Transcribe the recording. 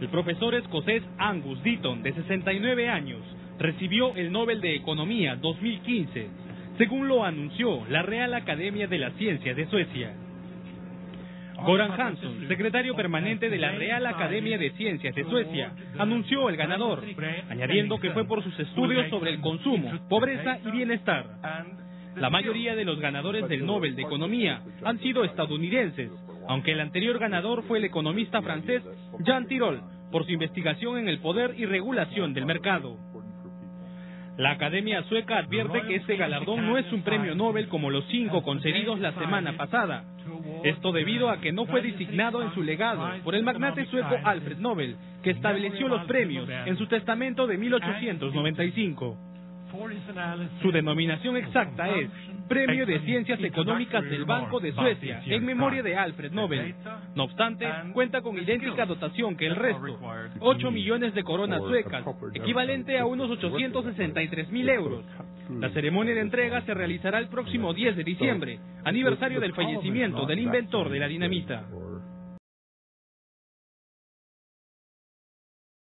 El profesor escocés Angus Deaton, de 69 años, recibió el Nobel de Economía 2015, según lo anunció la Real Academia de las Ciencias de Suecia. Goran Hansson, secretario permanente de la Real Academia de Ciencias de Suecia, anunció el ganador, añadiendo que fue por sus estudios sobre el consumo, pobreza y bienestar. La mayoría de los ganadores del Nobel de Economía han sido estadounidenses, aunque el anterior ganador fue el economista francés Jean Tirole, por su investigación en el poder y regulación del mercado. La Academia Sueca advierte que este galardón no es un premio Nobel como los cinco concedidos la semana pasada. Esto debido a que no fue designado en su legado por el magnate sueco Alfred Nobel, que estableció los premios en su testamento de 1895. Su denominación exacta es Premio de Ciencias Económicas del Banco de Suecia, en memoria de Alfred Nobel. No obstante, cuenta con idéntica dotación que el resto, 8 millones de coronas suecas, equivalente a unos 863 mil euros. La ceremonia de entrega se realizará el próximo 10 de diciembre, aniversario del fallecimiento del inventor de la dinamita.